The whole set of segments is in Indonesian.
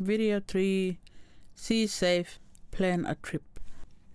Video 3 See Safe Plan a Trip.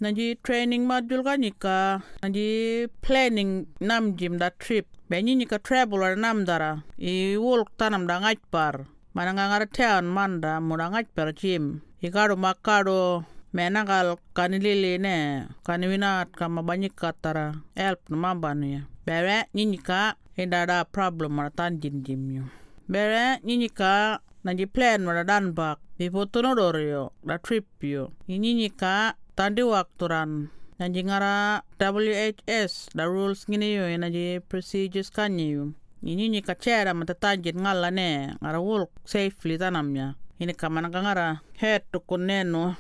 Naji training module kanika Naji planning nam jim da trip. Benyi nika travel ar nam dara I wolk tanam da ngaj par. Manangangara tean manda muda ngaj par jim. Ikaru makado menagal kanilili ne kaniwinat kama banyak katara help namabanu ya. Bere nyinyika indada problem maratan jim jim yo bere nyinyika naji plan mara dan bak bifotono dor yo da trip yo nyinyika tandi wakturan naji ngara WHS da rules ngini yo naji procedures kanyi yo nyinyika chera mata tanjin ngala ne ngara walk safely tanamnya. Ini kamana ngara head to kuneno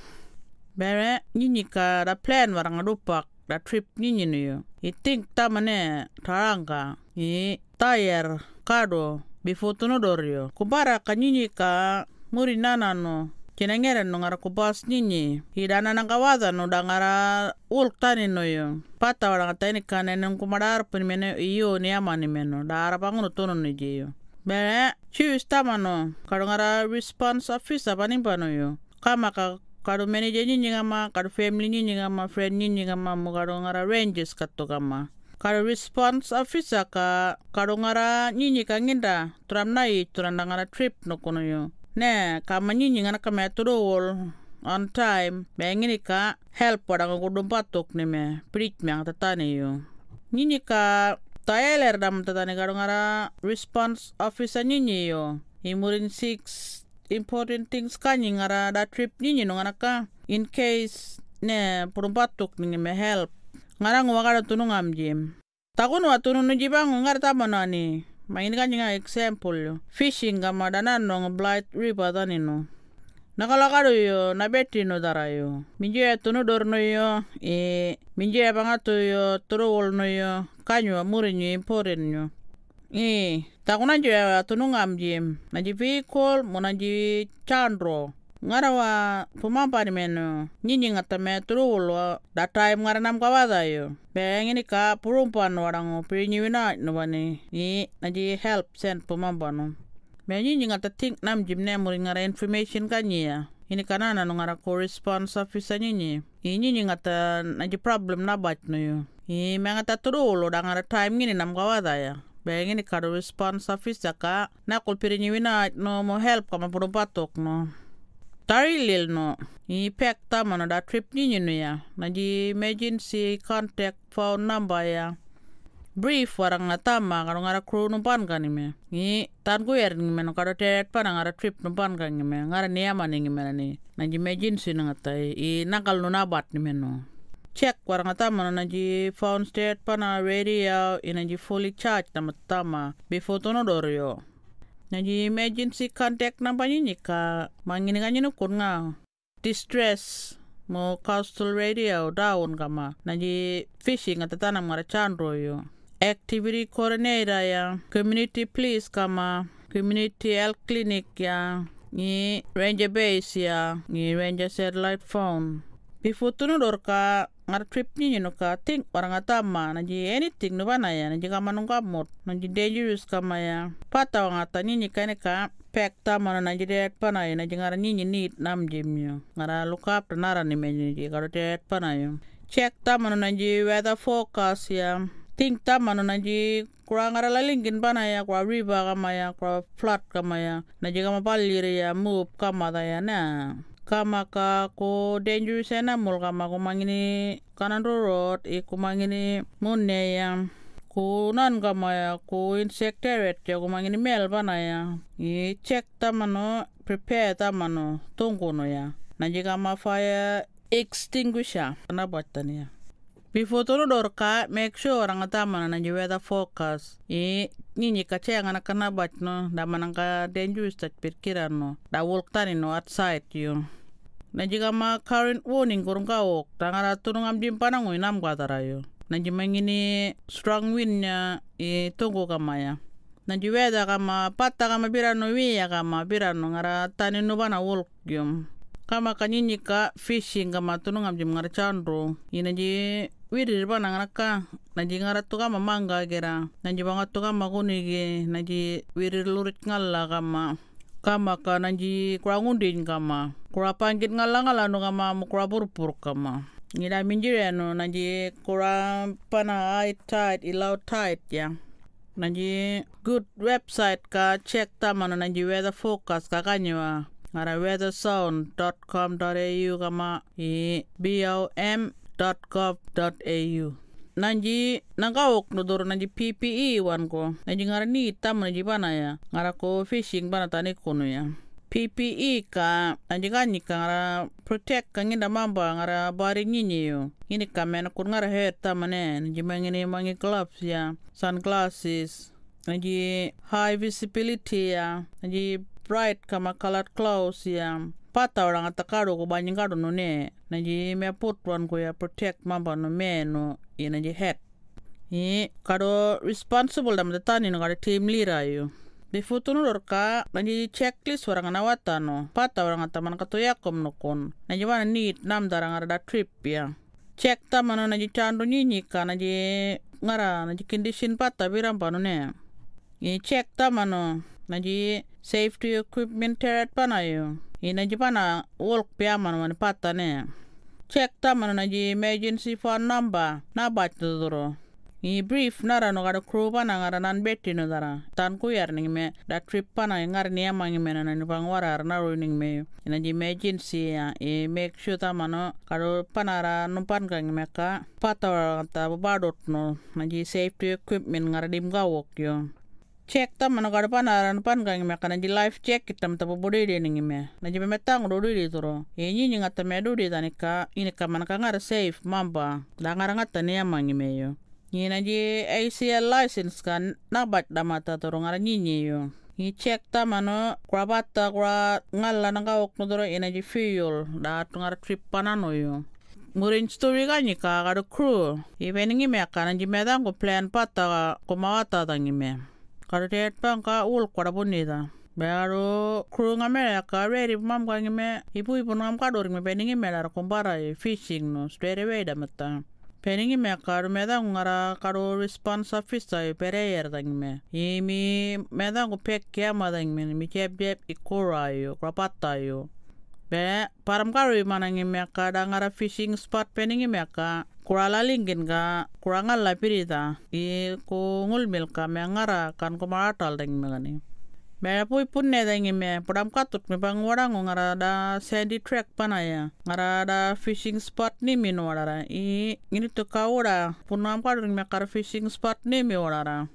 bere nyinyi ka da plan waranga dupak da trip nyinyi nuyo i think tamane taranga i tayar kado bifotono dorio kubara ka nyinyi ka muri nana no kinengere no ngara kubas nyinyi. I dana nanga waza no da ngara ulk tani no yo pata waranga tani kanene kumadar mene iyo ni amani meno. Da arapangono tono no yo bere choose tamano kado ngara response officer panimpano yo kama ka kado manager nyinyi ngama kado family nyinyi ngama friend nyinyi ngama mo kado ngara ranges katto kama kado response officer ka kado ngara nyinyi ka nginda turam nai turanda ngara trip no kono yo. Ne kama nyinyi ngana kama wol on time. Be ngini ka help pada ngudum patok ni me preach me tatane yo. Nyinyi ka taeler dam tatane kado ngara response officer nyinyi yo. Imurin 6 important things kanyi ngara da trip nyinyi no ngana ka. In case ne purumbatuk ni me help ngara ngwa kada tunu ngamjim takun wa tunu nuji bang ngara tamano ni main kanyi nga example fishing kama danan no blight river tani no nakala kado yo na beti no dara yo. Minje tunu dor no yo e minje bangato yo turu wol no yo kanyo important yo e takuna jo tunu ngamjim naji vehicle mo naji chandro ngara wa pumampani meno nyinyi ngata me turulo da time ngara nam kawada yo bengini ka purumpan pirinyi wina no bani ni naji help send pumampano be nyinyi ngata think nam jim ne muri ngara information kanya ini kanana no ngara correspondence officer nyinyi i nyinyi ngata naji problem na bat no yo i me ngata turulo da ngara time ngini nam kawada ya Bengini kado response officer ka na kulpirinyi wina no mo help kama purumpatok no Tari lil no i pek tama no da trip ni no ya na di emergency contact phone number ya. Brief warang nga tama karo ngara crew no pan kan me. I tan ko yer ni me no karo tet pan ngara trip no pan kan me. Ngara ni ama ni me ni. Na di emergency na ngata i nakal no nabat ni me no. Check warang nga tama no na di phone state pana radio ina di fully charged na tama before to no dorio Naji emergency contact number ni ka mangini kanyi no kun nga. Distress. Mo coastal radio down kama naji fishing at tanam ngara chandro yo. Activity coordinator ya. Community police kama community health clinic ya. Ni ranger base ya. Ni ranger satellite phone. Before tunodor ka ngar trip ni no ka think orang atama na ji anything no bana ya na ji kama nung kamot na ji dangerous kama ya. Pata wa ngata ni ni kane ka pek tama na ji det pana ya na ji ngara ni ni need nam jim yo ngara look up to nara ni me ni ji karo pana yo check tama na ji weather forecast ya. Think tama na ji kura ngara lalingin pana ya kura river kama ya kura flood kama ya. Na ji kama paliri ya move kama da ya na kama ka ko dangerous na mul kama ko mangini kanan road e ko mangini munne ya ko nan kama ya ko insectariat ya ko mangini mel bana ya. E check tamano prepare tamano tungko no ya. Naji kama fire extinguisher na batani ya. Before to dor ka make sure orang tama na weather forecast. E nyinyi ka che ngana kana bat no da mananga dangerous tat pirkiran no. Da walk tani no outside yo na jika ma current warning kurang kau tangara turung am panang nam katara yo na jima ngini strong wind nya e tunggu kamaya. Na ji weather kama pata kama birano wiya kama birano ngara tani no bana walk yum kama kanyinyi ka fishing kama tunung am jim ngara chandro ina ji wirir bana ngara ka na ji ngara tu kama mangga gera na ji banga tu kama kunigi. Na ji wirir lurit ngalla kama kama ka nanji kura ngundin kama. Kura pangit ngala ngala no kama kura purpur kama. Ngida minjire no nanji kura pana ai tight ilau tight ya. Nanji good website ka check tama no nanji weather focus ka kanywa ngara weathersound.com.au kama i bom.gov.au nanji nangawok nudur nanji PPE wan ko nanji ngara ni tam nanji bana ya. Ngara ko fishing bana tani kono ya. PPE ka nanji kanyi ka ngara protect ka nginda mamba ngara bari nyinyi yo. Ini ka mena kun ngara head tamane nanji mangini mangi gloves ya. Sunglasses. Nanji high visibility ya. Nanji bright kama colored clothes ya. Pata orang atakado ko banyi ngado no ne. Nanji me put wan ko ya protect mamba no me no ina je head i kado responsible dam tani no kado team leader yo Bifutu nulur ka nanji checklist warang na wata no pata warang taman kato yakom no kon nanji wana need nam darang ada trip ya check taman no nanji chandu nyinyi ka nanji ngara nanji condition pata biram pano ne i check taman no nanji safety equipment teret pana yo i nanji pana walk piaman wani pata ne check taman naji emergency phone number. Na bat duro brief nara no gada crew pana ngara nan beti no dara tan ku yar ning me da trip pana ngar ni amang me na ni bang warar na ro ning me ina ji emergency ya. E make sure tamano karo panara numpan kang me ka pata ta badot no naji safety equipment ngara dim gawok yo check ta mana kada panaran pan kang me kana di life check kitam ta bodi de ningi me na jibe metang do di turo. E nyi nyi ngata me do di tanika ini ka mana ka ngara safe mamba da ngara ngata ne amangi me yo. Nyi na ji ACL license kan na bat da mata turo ngara nyi nyi yo. I check ta mano kura bata kura ngalla na gawok no turo ina ji fuel. Da ngara trip panano yo. Murin story ka nyi ka kada crew. I beningi me ka na ji medang ko plan pata ko mawata tangi me kada tet pang ka ul bonita Baru kru ngame ka ready mam ka ngime ibu ibu ngam ka dor ngime peningi me dar kumbara fishing no straight away da mata peningi me ka me da ngara ka response officer pere yer da ngime imi me da ko pek kya ma da ngime mi chep jep ikora yo krapata yo be param ka ri mana ngime ka ngara fishing spot peningi me ka kurala lingin ka kuranga la pirita i ko ngulmil ka me ngara kan ko maratal da ngime gani me pui punne da ngime pudam katut me bang warang ngara da sandy track pana ya ngara da fishing spot ni min warara i ini to ka ora punam ka me kar fishing spot ni mi warara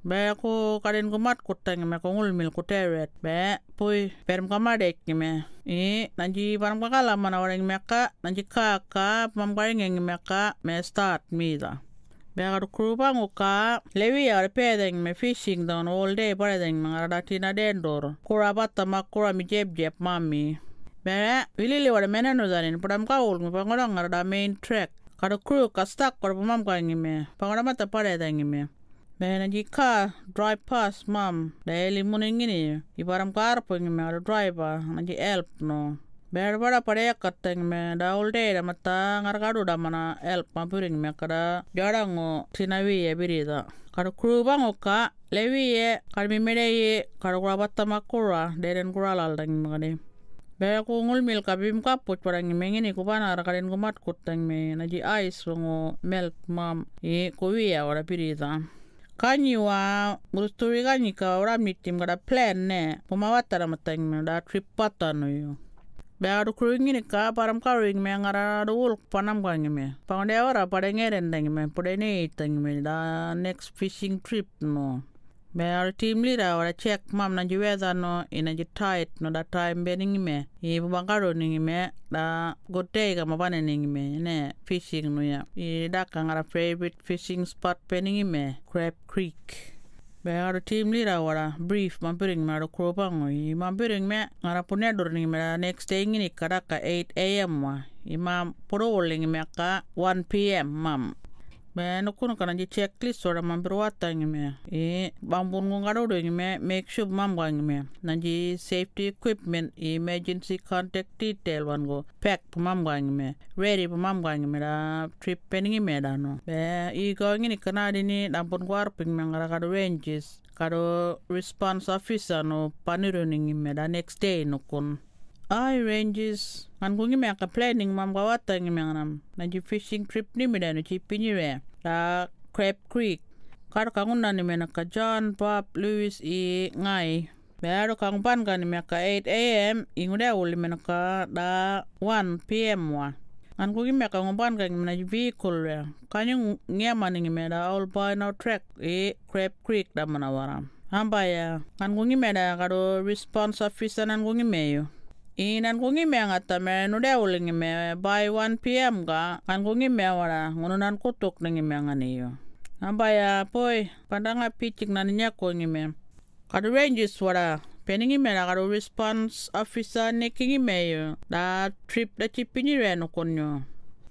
be ko karen ko mat kutang me ko ngul mil ko teret be pui perm ka madek me i nanji param ka kala mana warang me ka nanji ka ka pam ka ngeng me ka me start mi da Begar krupa nguka lewi ar pedeng me fishing down all day paredeng mangara tina dendor kura bata makura mi jeb jeb mami Bere wilili wada mena no danin padam ka ul mi pangora ngara main track kada crew ka stuck kor pamam ka ngime pangora mata paredeng me Bena ji ka drive past mam. Daily muning ini ibaram ka arpo ngime ada driver na ji help no. Ber bada pada kateng me da ulde da mata ngar kadu da mana el pampuring me kada jarang o tinawi ye birida kada kru bang ka lewi ye kada mi mede ye kada kura batta makura deren kura lal dang me kade Ber ko ngul mil ka bim ka put parang me ngini ko bana ra karen ko mat kuteng me na ji ice ngo melt mam. E ko wi ya ora birida kani wa mutuwe kanyi ka ora miti mga plan ne po mata matangi mga da trip no yu. Bea aru kuru ingi ni ka param karu ingi ngara aru uluk panam ka ingi mea. Pangadea ora pare ngere ndangi mea pure ni itangi mea da next fishing trip no. Baru team leader ora check mam na jiweza no ina ji tight no da time bening me. I bangkaro ningi me da day ka mabane ningi me ne fishing no ya. I da ka ngara favorite fishing spot bening me Crab Creek. Bayar team leader wala brief mampiring ma ko pango i mampiring me ngara punya dor ni me next day ngini kada ka 8 am wa imam puro ling me ka 1 pm mam be no kuno kana ji checklist ora mam berwata ngime e bambun ngung kado do ngime make sure mam gwa ngime nanji safety equipment emergency contact detail wan go pack mam gwa ngime ready mam gwa ngime da trip pen ngime da no. be i go kana dini dampun gwar ping ranges kado response officer no paniro ngime da next day no kun I ranges ngan kungi me ka planning mam ka wata ngi me nganam na fishing trip ni me da no chi pinyi re. La Crab Creek. Kar ka nguna ni me na ka John Bob Lewis i ngai. Pero kang pan ka ni me ka 8 a.m. ingude uli me na ka da 1 p.m. wa. Ngan kungi me ka ngumpan ka ngi na ji vehicle re. Kanyo ngia mani ngi me da all by no track i Crab Creek da mana waram Hamba ya. Ngan kungi me da kado response officer nan kungi me yo Inan ko ngi me ngata me no de me by 1 pm ga kan ko ngi me wala ngunan kutuk ngi me yo. Ambaya poi pandanga pichik nan ko ngi me. Kad ranges wala peningi me na kado response officer ne kingi me yo da trip da chipini re no konyo.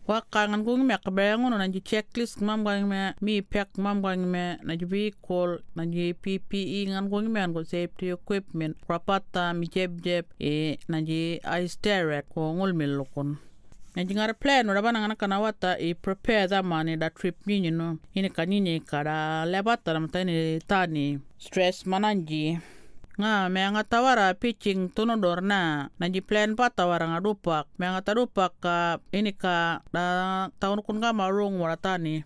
Wa kangan ko ngi me kabaya ngono nan ji checklist mam ga me mi pack mam ga me na ji vehicle na ji PPE ngan ko ngi me ko safety equipment rapata mi jeb jeb e na ji ice terret ko ngol mil lokon. Na ji ngara plan ora bana ngana kana wata i prepare da mani da trip ni no ini kanini kara lebata na mtani tani stress mananji nga me nga tawara pitching tunodor na nanji plan pa tawara nga dupak. Me nga tadupak ka ini ka da tahun kun ka marung tani